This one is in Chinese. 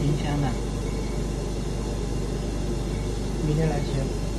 明天吧。明天来接